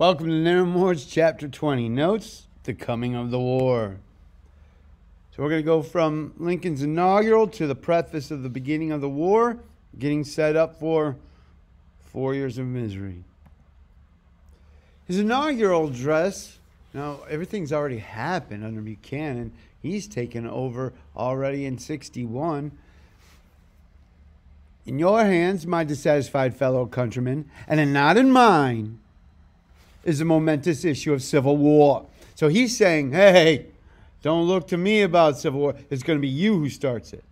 Welcome to Naramore's Chapter 20 Notes, The Coming of the War. So we're going to go from Lincoln's inaugural to the preface of the beginning of the war, getting set up for four years of misery. His inaugural address, now everything's already happened under Buchanan. He's taken over already in 61. In your hands, my dissatisfied fellow countrymen, and not in mine, is a momentous issue of civil war. So he's saying, hey, don't look to me about civil war. It's going to be you who starts it.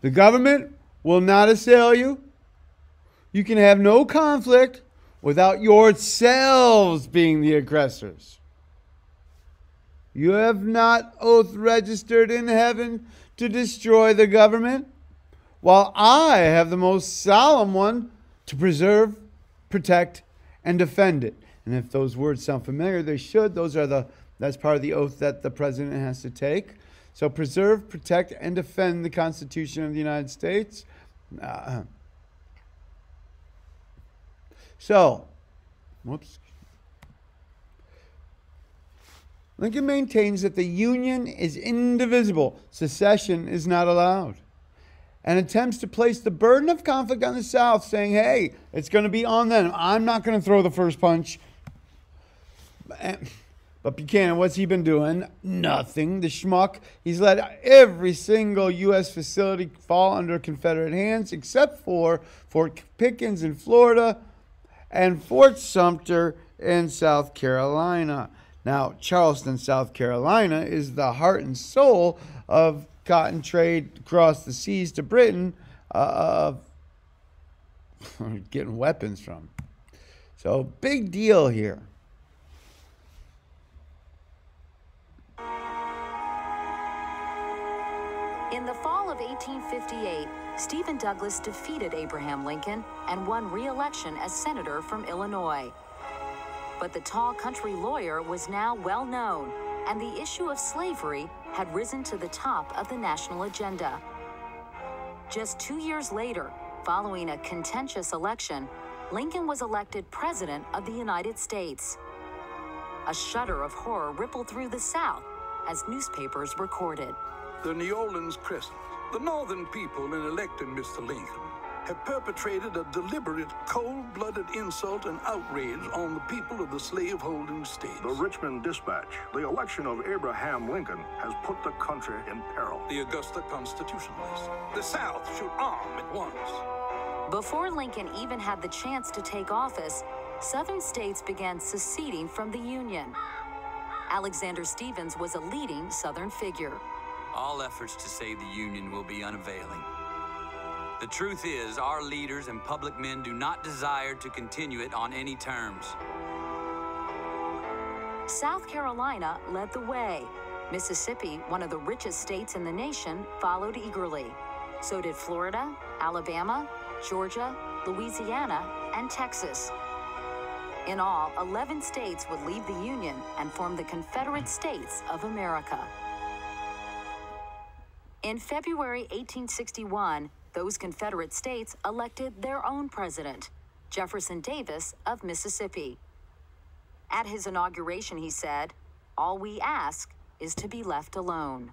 The government will not assail you. You can have no conflict without yourselves being the aggressors. You have not oath registered in heaven to destroy the government, while I have the most solemn one to preserve, protect, and defend it. And if those words sound familiar, they should. Those are the that's part of the oath that the president has to take. So preserve, protect, and defend the Constitution of the United States. Uh, so, whoops. Lincoln maintains that the Union is indivisible. Secession is not allowed. And attempts to place the burden of conflict on the South, saying, hey, it's going to be on them. I'm not going to throw the first punch. But Buchanan, what's he been doing? Nothing. The schmuck. He's let every single U.S. facility fall under Confederate hands except for Fort Pickens in Florida and Fort Sumter in South Carolina. Now, Charleston, South Carolina is the heart and soul of cotton trade across the seas to Britain, uh, getting weapons from. So, big deal here. In the fall of 1858, Stephen Douglas defeated Abraham Lincoln and won re election as senator from Illinois. But the tall country lawyer was now well known, and the issue of slavery had risen to the top of the national agenda. Just two years later, following a contentious election, Lincoln was elected President of the United States. A shudder of horror rippled through the South as newspapers recorded the New Orleans Crescent. The northern people in electing Mr. Lincoln have perpetrated a deliberate, cold-blooded insult and outrage on the people of the slave-holding states. The Richmond Dispatch. The election of Abraham Lincoln has put the country in peril. The Augusta Constitutionalists. The South should arm at once. Before Lincoln even had the chance to take office, Southern states began seceding from the Union. Alexander Stephens was a leading Southern figure all efforts to save the Union will be unavailing. The truth is, our leaders and public men do not desire to continue it on any terms. South Carolina led the way. Mississippi, one of the richest states in the nation, followed eagerly. So did Florida, Alabama, Georgia, Louisiana, and Texas. In all, 11 states would leave the Union and form the Confederate States of America. In February 1861, those Confederate states elected their own president, Jefferson Davis of Mississippi. At his inauguration, he said, All we ask is to be left alone.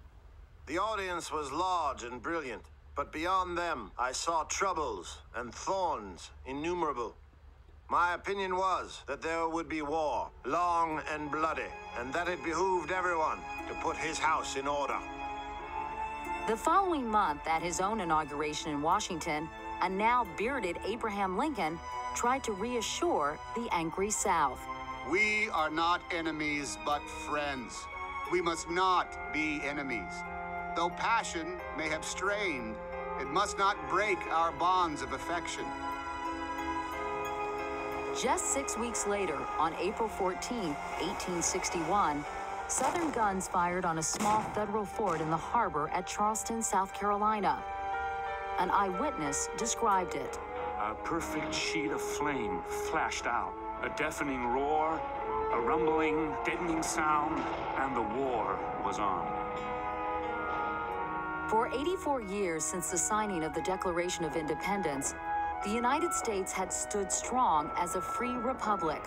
The audience was large and brilliant, but beyond them, I saw troubles and thorns innumerable. My opinion was that there would be war, long and bloody, and that it behooved everyone to put his house in order. The following month, at his own inauguration in Washington, a now bearded Abraham Lincoln tried to reassure the angry South. We are not enemies, but friends. We must not be enemies. Though passion may have strained, it must not break our bonds of affection. Just six weeks later, on April 14, 1861, Southern guns fired on a small federal fort in the harbor at Charleston, South Carolina. An eyewitness described it. A perfect sheet of flame flashed out, a deafening roar, a rumbling, deadening sound, and the war was on. For 84 years since the signing of the Declaration of Independence, the United States had stood strong as a free republic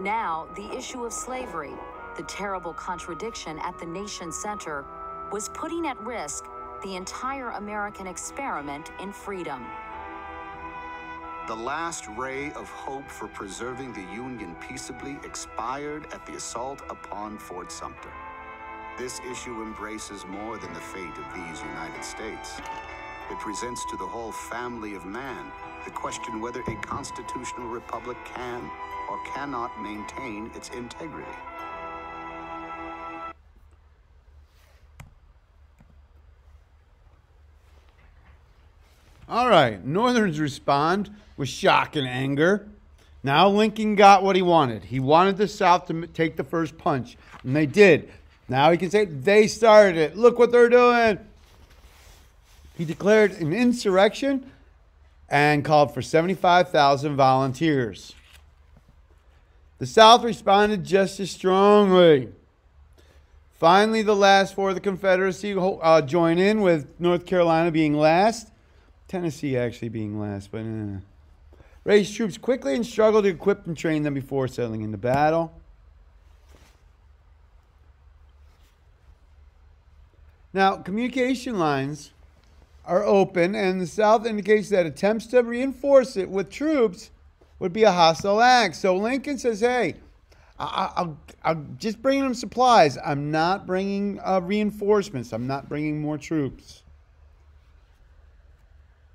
Now, the issue of slavery, the terrible contradiction at the nation center, was putting at risk the entire American experiment in freedom. The last ray of hope for preserving the Union peaceably expired at the assault upon Fort Sumter. This issue embraces more than the fate of these United States. It presents to the whole family of man the question whether a constitutional republic can or cannot maintain its integrity. All right. Northerns respond with shock and anger. Now Lincoln got what he wanted. He wanted the South to take the first punch, and they did. Now he can say, they started it. Look what they're doing. He declared an insurrection and called for 75,000 volunteers. The South responded just as strongly. Finally, the last four of the Confederacy uh, join in, with North Carolina being last, Tennessee actually being last, but uh, raised troops quickly and struggled to equip and train them before settling into battle. Now, communication lines are open, and the South indicates that attempts to reinforce it with troops would be a hostile act. So Lincoln says, hey, I, I'll just bring them supplies. I'm not bringing uh, reinforcements. I'm not bringing more troops.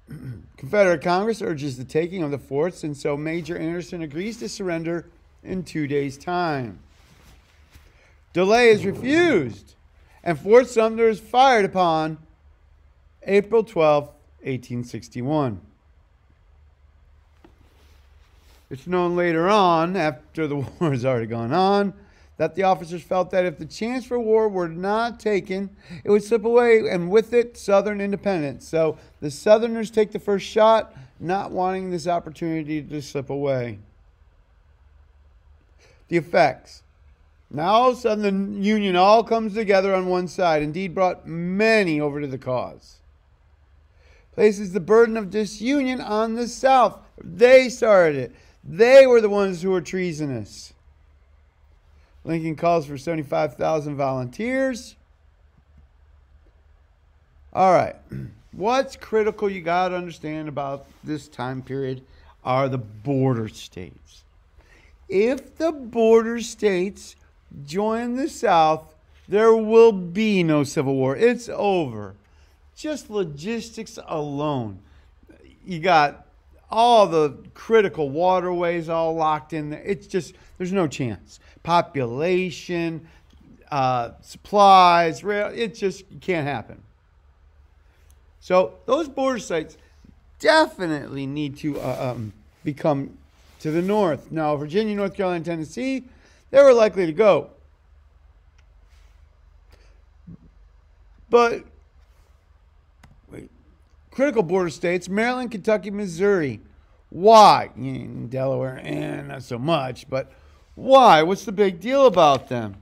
Confederate Congress urges the taking of the forts, and so Major Anderson agrees to surrender in two days' time. Delay is refused, and Fort Sumter is fired upon April 12, 1861. It's known later on, after the war has already gone on, that the officers felt that if the chance for war were not taken, it would slip away, and with it, Southern independence. So the Southerners take the first shot, not wanting this opportunity to slip away. The effects. Now all of a sudden, the Union all comes together on one side, indeed, brought many over to the cause. Places the burden of disunion on the South. They started it. They were the ones who were treasonous. Lincoln calls for 75,000 volunteers. All right. What's critical you got to understand about this time period are the border states. If the border states join the South, there will be no Civil War. It's over. Just logistics alone. You got all the critical waterways all locked in there. It's just, there's no chance. Population, uh, supplies, rail, it just can't happen. So those border sites definitely need to uh, um, become to the north. Now, Virginia, North Carolina, Tennessee, they were likely to go. But critical border states Maryland, Kentucky, Missouri. Why? In Delaware, and eh, not so much, but why? What's the big deal about them?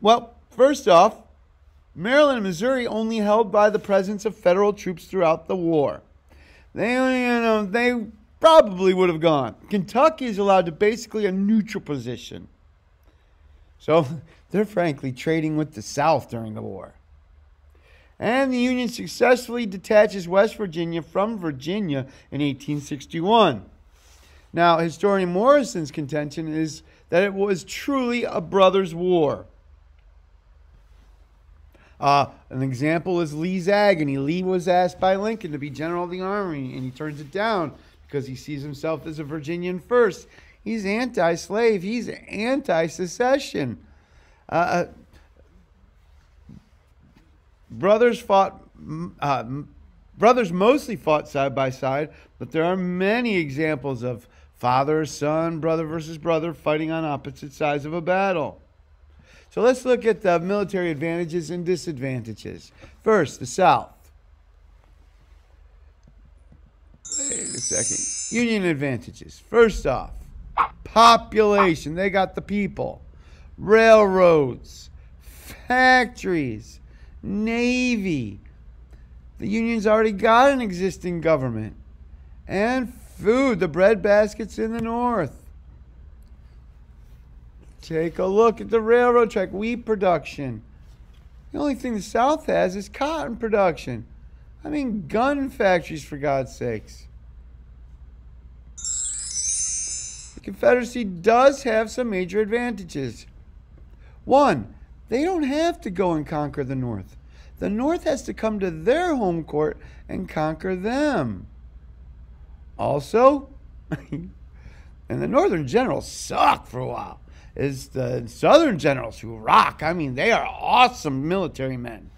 Well, first off, Maryland and Missouri only held by the presence of federal troops throughout the war. They, you know, they probably would have gone. Kentucky is allowed to basically a neutral position. So they're frankly trading with the South during the war and the Union successfully detaches West Virginia from Virginia in 1861. Now, historian Morison's contention is that it was truly a brothers' war. Uh, an example is Lee's agony. Lee was asked by Lincoln to be general of the army, and he turns it down because he sees himself as a Virginian first. He's anti slave, he's anti secession. Uh, uh brothers fought. Uh, brothers mostly fought side by side, but there are many examples of father, son, brother versus brother fighting on opposite sides of a battle. So let's look at the military advantages and disadvantages. First, the South. Wait a second. Union advantages. First off, population. They got the people. Railroads, factories, Navy. The Union's already got an existing government. And food, the bread baskets in the North. Take a look at the railroad track, wheat production. The only thing the South has is cotton production. I mean, gun factories, for God's sakes. The Confederacy does have some major advantages. One, they don't have to go and conquer the North. The North has to come to their home court and conquer them. Also, and the Northern generals suck for a while. It's the Southern generals who rock. I mean, they are awesome military men.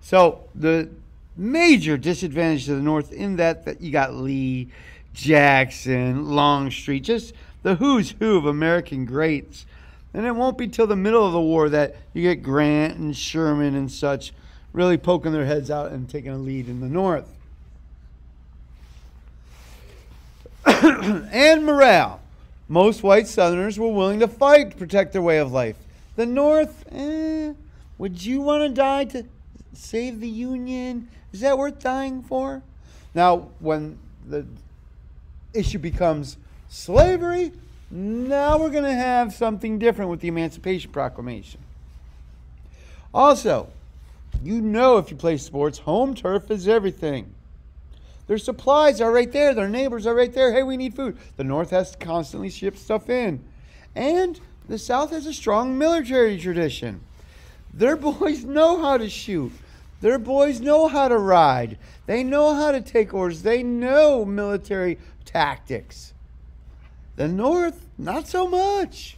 So the major disadvantage to the North in that that you got Lee, Jackson, Longstreet, just the who's who of American greats. And it won't be till the middle of the war that you get Grant and Sherman and such really poking their heads out and taking a lead in the North. and morale. Most white Southerners were willing to fight to protect their way of life. The North, eh, would you want to die to save the Union? Is that worth dying for? Now, when the issue becomes slavery, now we're going to have something different with the Emancipation Proclamation. Also, you know if you play sports, home turf is everything. Their supplies are right there. Their neighbors are right there. Hey, we need food. The North has to constantly ship stuff in. And the South has a strong military tradition. Their boys know how to shoot. Their boys know how to ride. They know how to take orders. They know military tactics. The North, not so much.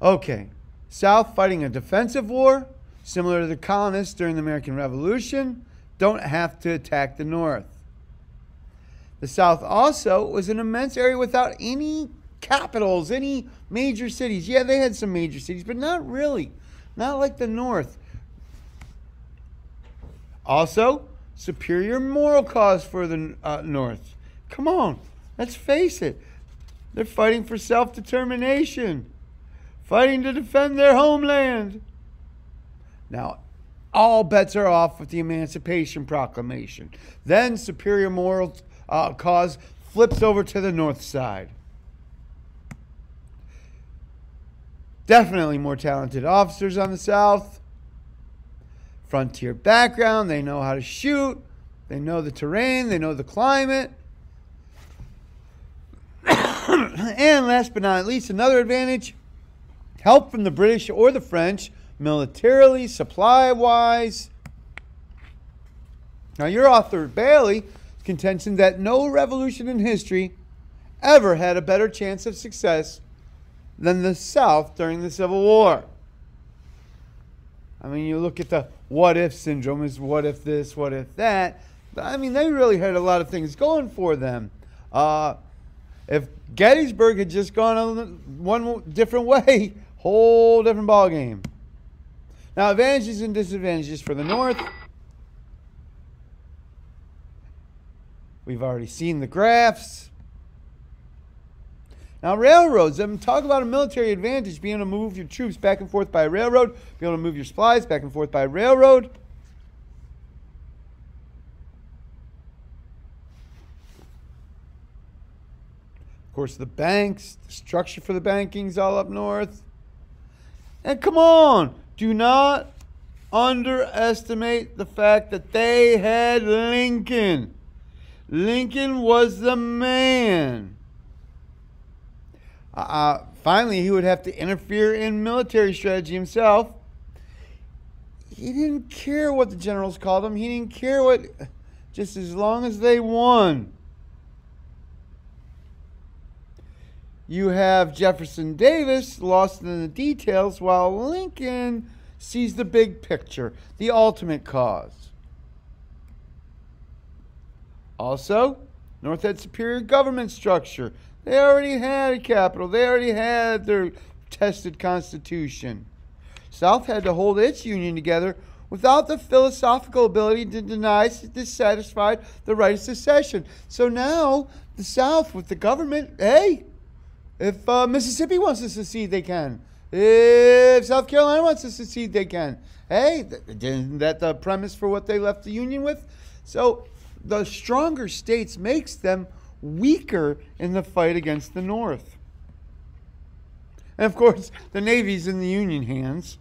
Okay, South fighting a defensive war, similar to the colonists during the American Revolution, don't have to attack the North. The South also was an immense area without any capitals, any major cities. Yeah, they had some major cities, but not really. Not like the North. Also, superior moral cause for the uh, North. Come on, let's face it. They're fighting for self determination, fighting to defend their homeland. Now, all bets are off with the Emancipation Proclamation. Then, superior moral uh, cause flips over to the North side. Definitely more talented officers on the South. Frontier background, they know how to shoot, they know the terrain, they know the climate. and last but not least, another advantage help from the British or the French, militarily, supply wise. Now, your author, Bailey, contention that no revolution in history ever had a better chance of success than the South during the Civil War. I mean, you look at the what if syndrome is what if this, what if that. I mean, they really had a lot of things going for them. Uh, if Gettysburg had just gone on one different way, whole different ball game. Now, advantages and disadvantages for the North. We've already seen the graphs. Now, railroads, I'm talk about a military advantage, being able to move your troops back and forth by railroad, being able to move your supplies back and forth by railroad. Of course, the banks, the structure for the banking's all up north. And come on, do not underestimate the fact that they had Lincoln. Lincoln was the man. Uh, finally, he would have to interfere in military strategy himself. He didn't care what the generals called him. He didn't care what, just as long as they won. You have Jefferson Davis lost in the details, while Lincoln sees the big picture, the ultimate cause. Also, North had superior government structure. They already had a capital. They already had their tested constitution. South had to hold its union together without the philosophical ability to deny dissatisfied the right of secession. So now the South with the government, hey, if uh, Mississippi wants to secede, they can. If South Carolina wants to secede, they can. Hey, isn't that the premise for what they left the Union with? So the stronger states makes them weaker in the fight against the North. And of course, the Navy's in the Union hands.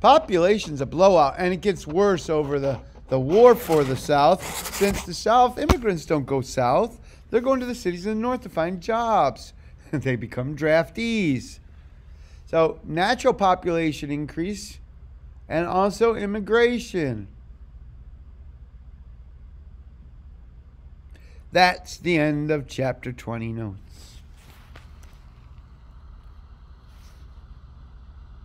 Population's a blowout, and it gets worse over the, the war for the South. Since the South, immigrants don't go south, they're going to the cities in the North to find jobs. they become draftees. So, natural population increase and also immigration. That's the end of chapter 20 notes.